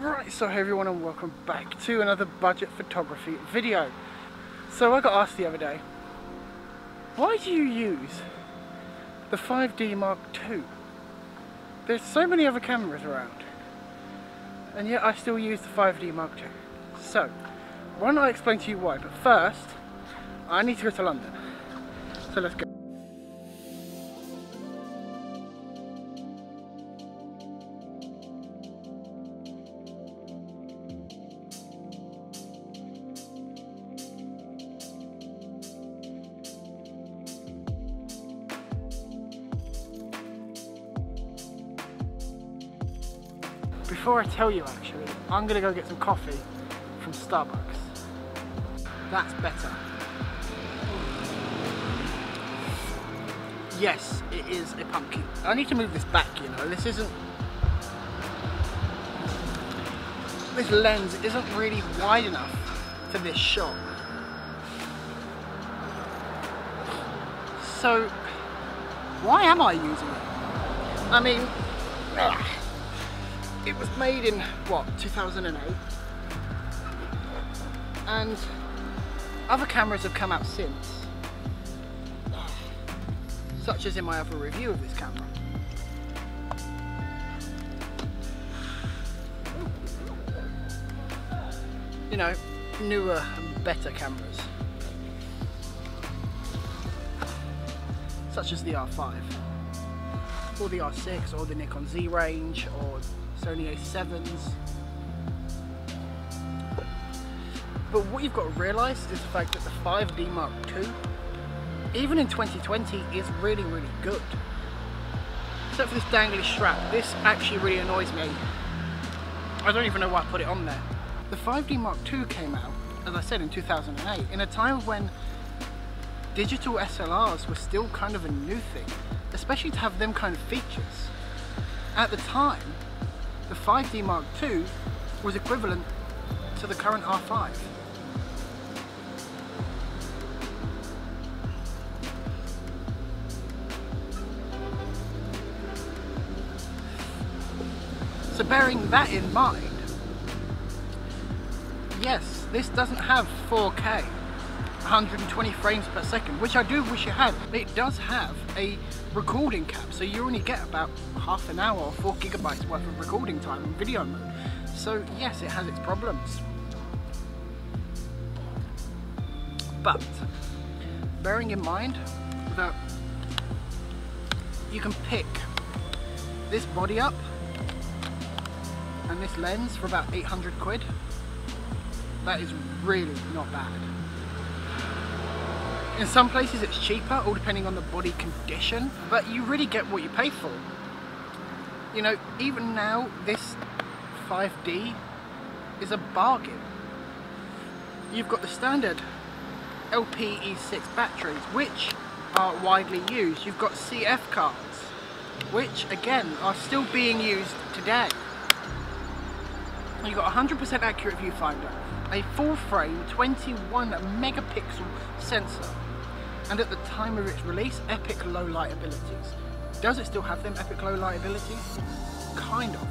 Right, so hey everyone and welcome back to another budget photography video. So I got asked the other day, why do you use the 5D Mark II? There's so many other cameras around, and yet I still use the 5D Mark II. So, why don't I explain to you why, but first, I need to go to London. So let's go. Before I tell you actually, I'm gonna go get some coffee from Starbucks. That's better. Yes, it is a pumpkin. I need to move this back, you know, this isn't... This lens isn't really wide enough for this shot. So, why am I using it? I mean, ugh. It was made in, what, 2008? And other cameras have come out since, such as in my other review of this camera. You know, newer and better cameras. Such as the R5, or the R6, or the Nikon Z range, or Sony A7s. But what you've got to realise is the fact that the 5D Mark II, even in 2020, is really, really good. Except for this dangly strap, this actually really annoys me. I don't even know why I put it on there. The 5D Mark II came out, as I said, in 2008, in a time when digital SLRs were still kind of a new thing, especially to have them kind of features. At the time, the 5D Mark II was equivalent to the current R5. So bearing that in mind, yes, this doesn't have 4K, 120 frames per second, which I do wish it had. It does have a recording cap, so you only get about half an hour or four gigabytes worth of recording time in video mode. So yes, it has its problems. But, bearing in mind that you can pick this body up and this lens for about 800 quid, that is really not bad. In some places it's cheaper, all depending on the body condition, but you really get what you pay for. You know, even now, this 5D is a bargain. You've got the standard LPE6 batteries, which are widely used. You've got CF cards, which again are still being used today. You've got 100% accurate viewfinder, a full frame 21 megapixel sensor, and at the time of its release, epic low light abilities. Does it still have them epic low light abilities? Kind of.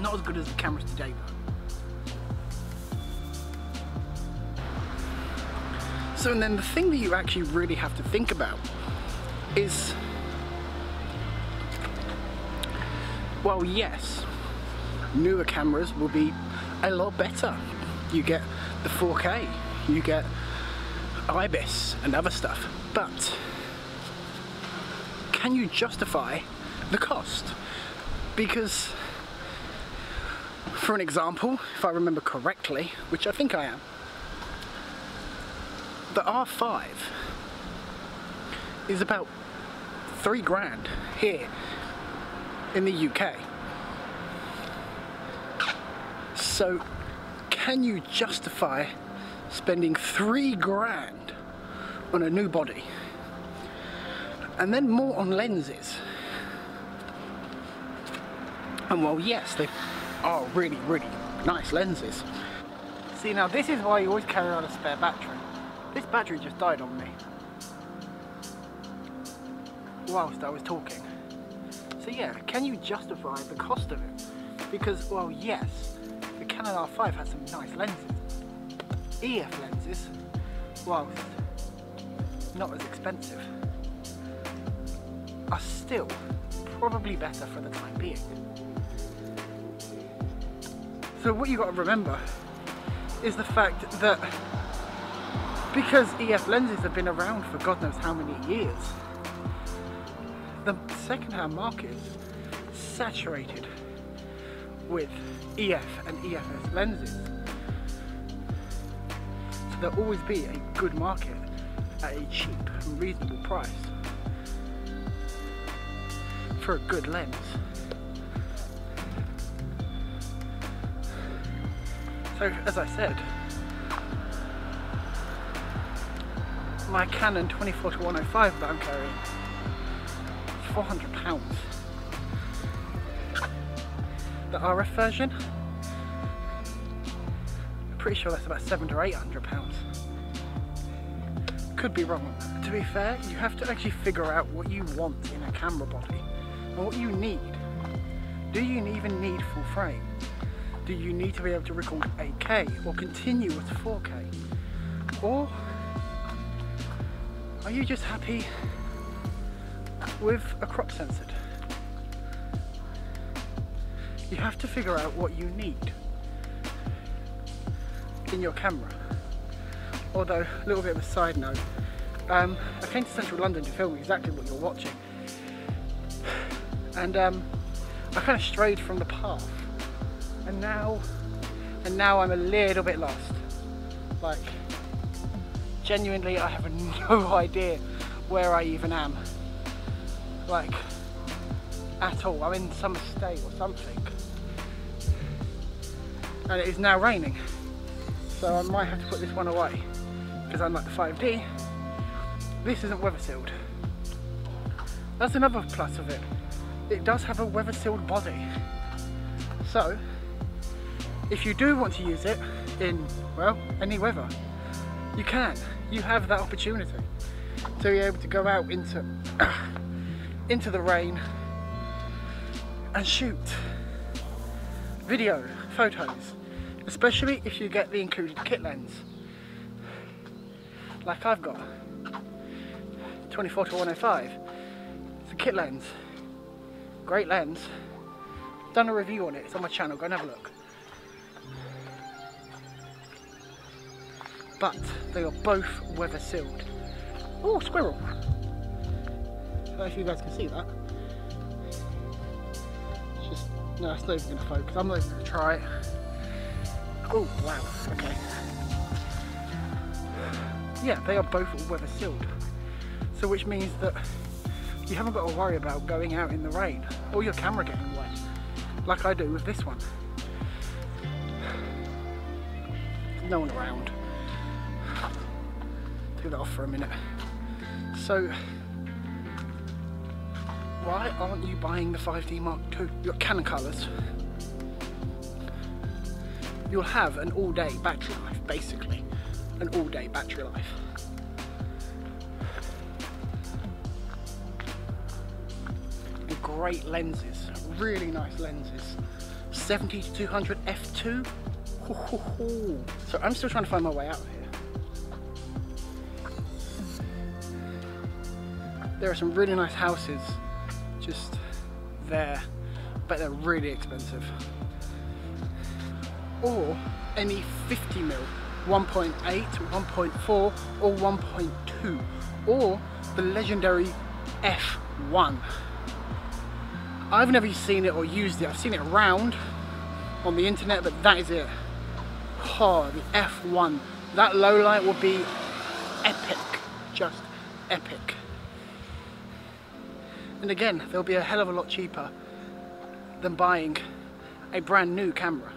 Not as good as the cameras today though. So and then the thing that you actually really have to think about is, well yes, newer cameras will be a lot better. You get the 4K, you get IBIS and other stuff, but can you justify the cost? Because, for an example, if I remember correctly, which I think I am, the R5 is about three grand here in the UK. So can you justify spending three grand on a new body and then more on lenses? And well, yes, they are really, really nice lenses. See, now this is why you always carry on a spare battery. This battery just died on me whilst I was talking. So yeah, can you justify the cost of it? Because, well, yes, the Canon R5 has some nice lenses. EF lenses, whilst not as expensive, are still probably better for the time being. So what you got to remember is the fact that because EF lenses have been around for God knows how many years, the second-hand market is saturated with EF and EFS lenses. There'll always be a good market at a cheap and reasonable price for a good lens. So as I said, my Canon 24 to 105 that I'm carrying is 400 pounds. The RF version, pretty sure that's about seven to 800 pounds. Could be wrong. To be fair, you have to actually figure out what you want in a camera body and what you need. Do you even need full frame? Do you need to be able to record 8K or continuous 4K? Or are you just happy with a crop sensor? You have to figure out what you need in your camera. Although, a little bit of a side note, um, I came to central London to film exactly what you're watching. And um, I kind of strayed from the path. And now and now I'm a little bit lost. Like genuinely I have no idea where I even am. Like at all. I'm in some state or something. And it is now raining so I might have to put this one away because unlike the 5D this isn't weather sealed that's another plus of it it does have a weather sealed body. So, if you do want to use it in, well, any weather, you can. You have that opportunity to be able to go out into, into the rain and shoot video, photos, especially if you get the included kit lens, like I've got, 24 to 105. It's a kit lens Great lens. Done a review on it. It's on my channel. Go and have a look. But they are both weather sealed. Oh, squirrel. I don't know if you guys can see that. It's just, no, it's not even to focus. I'm not even to try it. Oh, wow. Okay. Yeah, they are both weather sealed. So which means that you haven't got to worry about going out in the rain or your camera getting wet like I do with this one. No one around. Take that off for a minute. So, why aren't you buying the 5D Mark II? You've got Canon colours. You'll have an all-day battery life, basically. An all-day battery life. great lenses, really nice lenses. 70 to 200 f2. So I'm still trying to find my way out here. There are some really nice houses just there, but they're really expensive. Or any 50 mil, 1.8, 1.4 or 1.2 or the legendary F1. I've never seen it or used it. I've seen it around on the internet, but that is it. Oh, the F1. That low light will be epic. Just epic. And again, they'll be a hell of a lot cheaper than buying a brand new camera.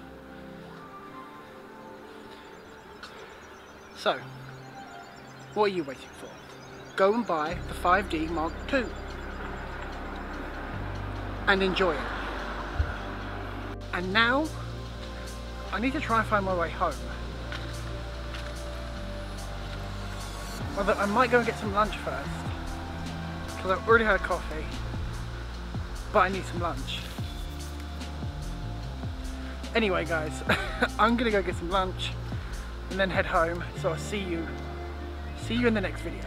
So, what are you waiting for? Go and buy the 5D Mark II and enjoy it. And now, I need to try and find my way home. Although I might go and get some lunch first, because I've already had a coffee, but I need some lunch. Anyway guys, I'm gonna go get some lunch and then head home. So I'll see you, see you in the next video.